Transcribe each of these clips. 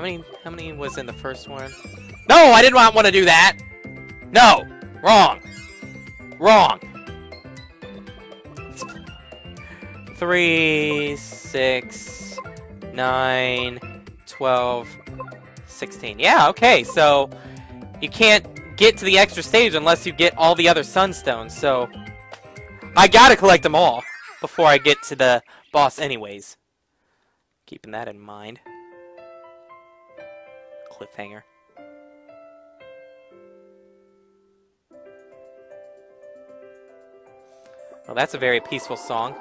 How many how many was in the first one? No, I did not want to do that! No! Wrong! Wrong! Three, six, nine, twelve, sixteen. Yeah, okay, so you can't get to the extra stage unless you get all the other sunstones, so I gotta collect them all before I get to the boss anyways. Keeping that in mind. Cliffhanger. Well, that's a very peaceful song.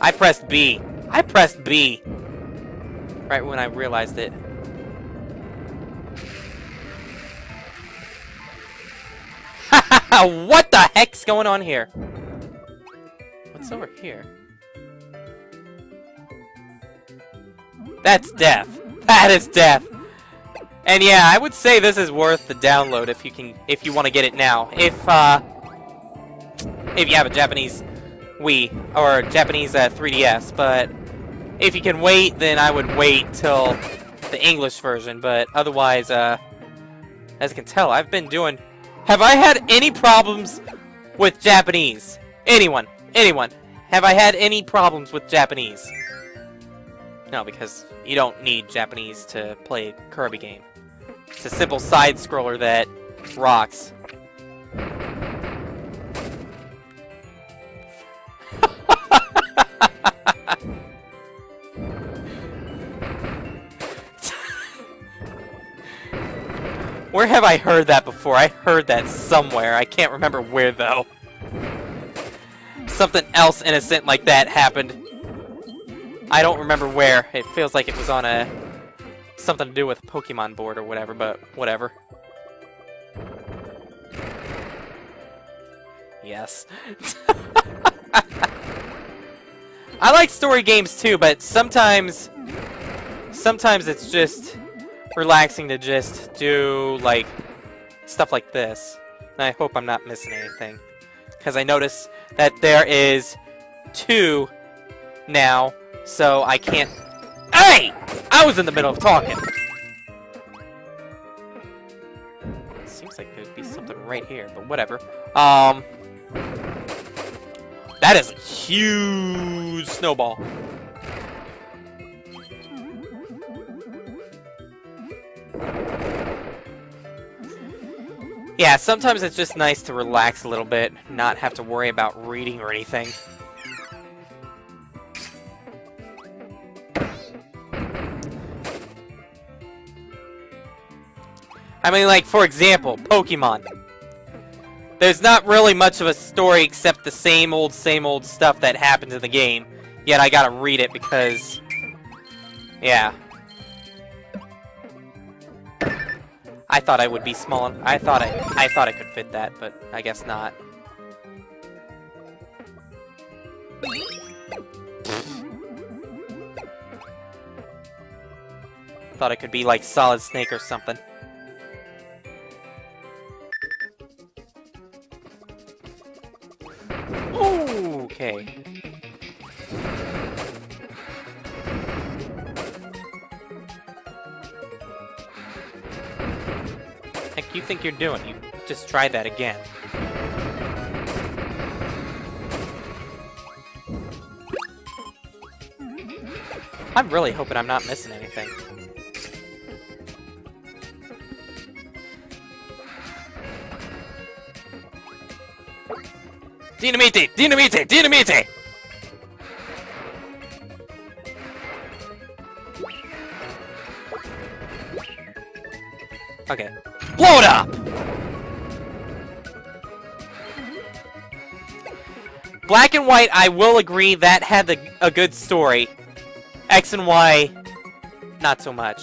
I pressed B. I pressed B. Right when I realized it. What the heck's going on here? What's over here? That's death. That is death. And yeah, I would say this is worth the download if you can if you want to get it now. If uh if you have a Japanese Wii or Japanese uh, 3DS, but if you can wait, then I would wait till the English version, but otherwise uh as you can tell, I've been doing have I had any problems with Japanese? Anyone? Anyone? Have I had any problems with Japanese? No, because you don't need Japanese to play Kirby game. It's a simple side-scroller that rocks. Where have I heard that before? I heard that somewhere. I can't remember where, though. Something else innocent like that happened. I don't remember where. It feels like it was on a... Something to do with Pokemon board or whatever, but whatever. Yes. I like story games too, but sometimes... Sometimes it's just relaxing to just do, like, stuff like this. And I hope I'm not missing anything. Because I notice that there is two now, so I can't... Hey! I was in the middle of talking! Seems like there'd be something right here, but whatever. Um... That is a huge snowball. Yeah, sometimes it's just nice to relax a little bit, not have to worry about reading or anything. I mean, like, for example, Pokemon. There's not really much of a story except the same old, same old stuff that happens in the game. Yet I gotta read it because... Yeah. I thought I would be small. I thought I, I thought I could fit that, but I guess not. thought I could be like Solid Snake or something. Ooh, okay. Heck you think you're doing? You just try that again. I'm really hoping I'm not missing anything. Dinamite! Dinamite! Dinamite! Okay. Blow it up! Black and White, I will agree, that had the, a good story. X and Y, not so much.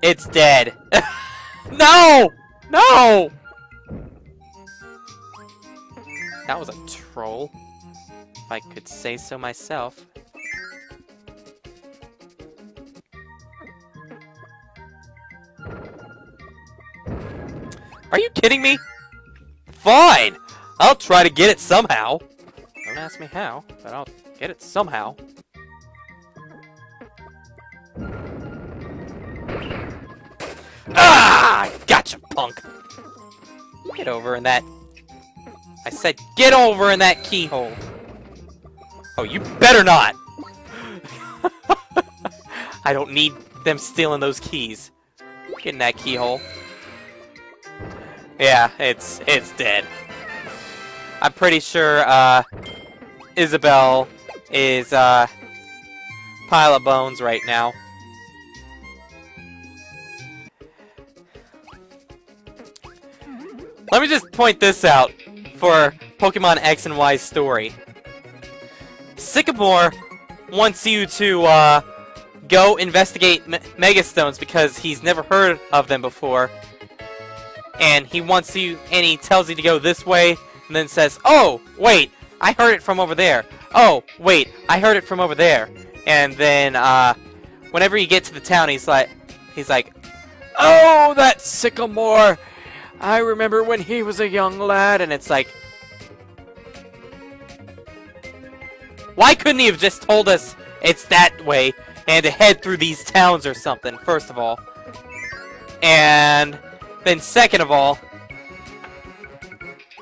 It's dead. no! No! That was a troll, if I could say so myself. Are you kidding me? Fine! I'll try to get it somehow. Don't ask me how, but I'll get it somehow. Ah! Gotcha, punk! Get over in that... I said get over in that keyhole! Oh, you better not! I don't need them stealing those keys. Get in that keyhole. Yeah, it's it's dead. I'm pretty sure uh, Isabelle is uh, pile of bones right now. Let me just point this out for Pokemon X and Y's story. Sycamore wants you to uh, go investigate Me Megastones because he's never heard of them before. And he wants you, and he tells you to go this way, and then says, Oh, wait, I heard it from over there. Oh, wait, I heard it from over there. And then, uh, whenever you get to the town, he's like, he's like, Oh, that Sycamore! I remember when he was a young lad, and it's like, why couldn't he have just told us it's that way and to head through these towns or something, first of all? And then second of all,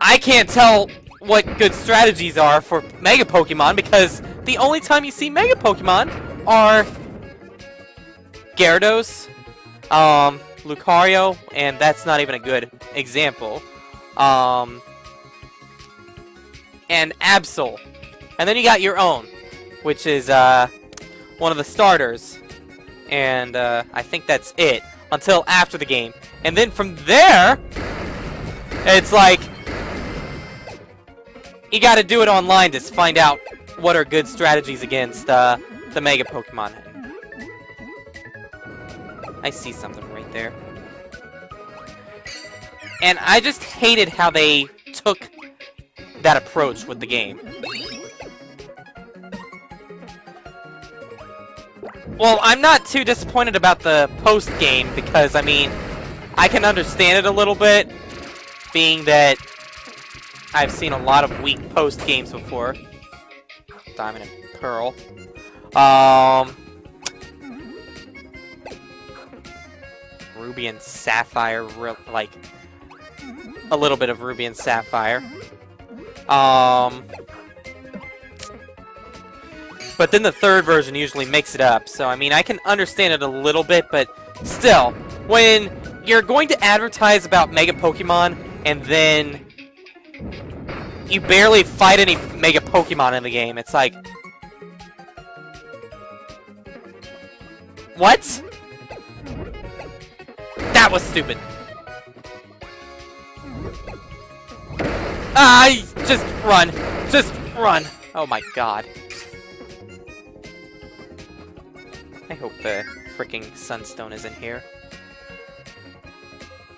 I can't tell what good strategies are for Mega Pokemon because the only time you see Mega Pokemon are Gyarados, um, Lucario, and that's not even a good example. Um, and Absol. And then you got your own, which is uh, one of the starters. And uh, I think that's it until after the game. And then from there, it's like, you gotta do it online to find out what are good strategies against uh, the Mega Pokemon. I see something right there. And I just hated how they took that approach with the game. Well, I'm not too disappointed about the post-game because, I mean, I can understand it a little bit, being that I've seen a lot of weak post-games before. Diamond and Pearl. Um, Ruby and Sapphire, like, a little bit of Ruby and Sapphire. Um, but then the third version usually makes it up, so I mean, I can understand it a little bit, but still, when you're going to advertise about Mega Pokemon, and then you barely fight any Mega Pokemon in the game, it's like... What? That was stupid. Ah, just run. Just run. Oh my god. I hope the freaking Sunstone isn't here.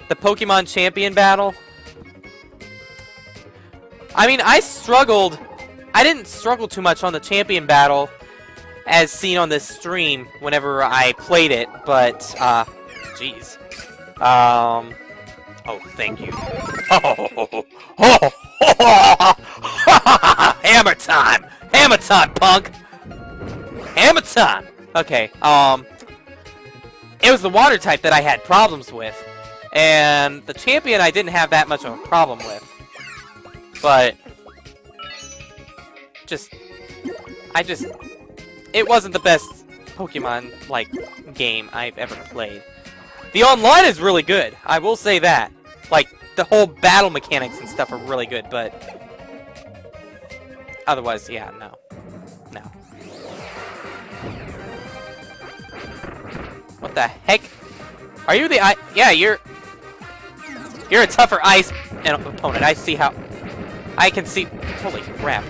The Pokemon Champion Battle? I mean, I struggled. I didn't struggle too much on the Champion Battle as seen on this stream whenever I played it, but, uh, jeez. Um, oh, thank you. Oh, oh, oh, Hammer time! Hammer time, punk! Hammer time! Okay, um... It was the water type that I had problems with. And the champion I didn't have that much of a problem with. But... Just... I just... It wasn't the best Pokemon, like, game I've ever played. The online is really good, I will say that. Like, the whole battle mechanics and stuff are really good, but... Otherwise, yeah, no. No. What the heck? Are you the I- Yeah, you're... You're a tougher ice opponent. I see how... I can see... Holy crap.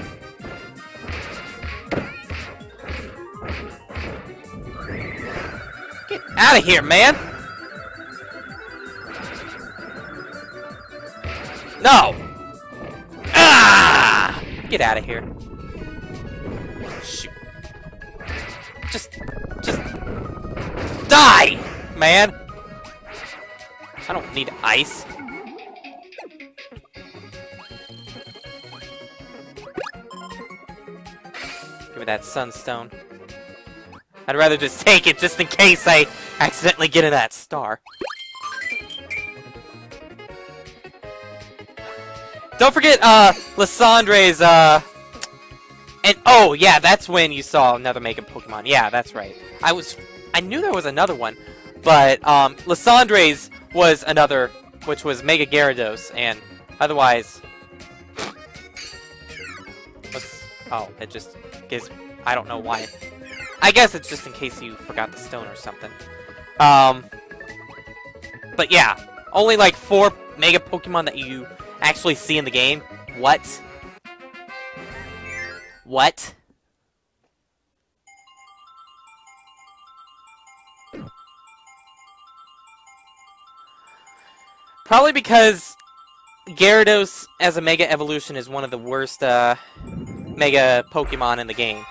Get out of here, man! No! Ah! Get out of here. Shoot. Just, just die, man. I don't need ice. Me that sunstone. I'd rather just take it just in case I accidentally get in that star. Don't forget, uh, Lysandre's, uh... And, oh, yeah, that's when you saw another Mega Pokemon. Yeah, that's right. I was... I knew there was another one, but, um, Lysandre's was another, which was Mega Gyarados, and otherwise... Oh, it just gives... I don't know why. I guess it's just in case you forgot the stone or something. Um... But yeah, only like four Mega Pokemon that you actually see in the game? What? What? Probably because Gyarados as a Mega Evolution is one of the worst uh, Mega Pokemon in the game.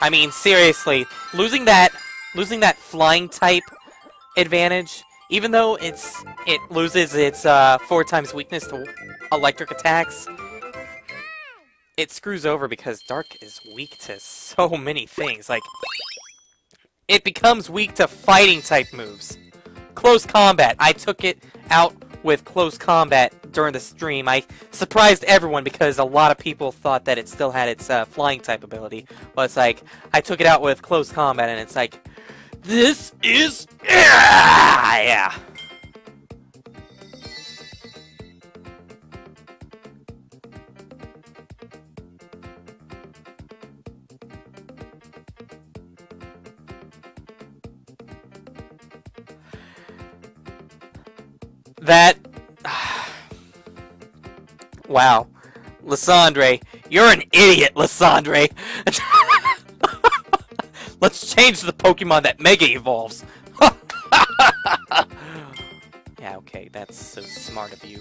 I mean, seriously, losing that losing that flying type advantage even though it's it loses its uh, four times weakness to electric attacks, it screws over because Dark is weak to so many things. Like, it becomes weak to fighting type moves. Close combat. I took it out with close combat during the stream. I surprised everyone because a lot of people thought that it still had its uh, flying type ability. But it's like, I took it out with close combat and it's like, this is... Yeah! That... wow. Lysandre, you're an idiot, Lysandre! Let's change the Pokemon that Mega Evolves! yeah, okay, that's so smart of you.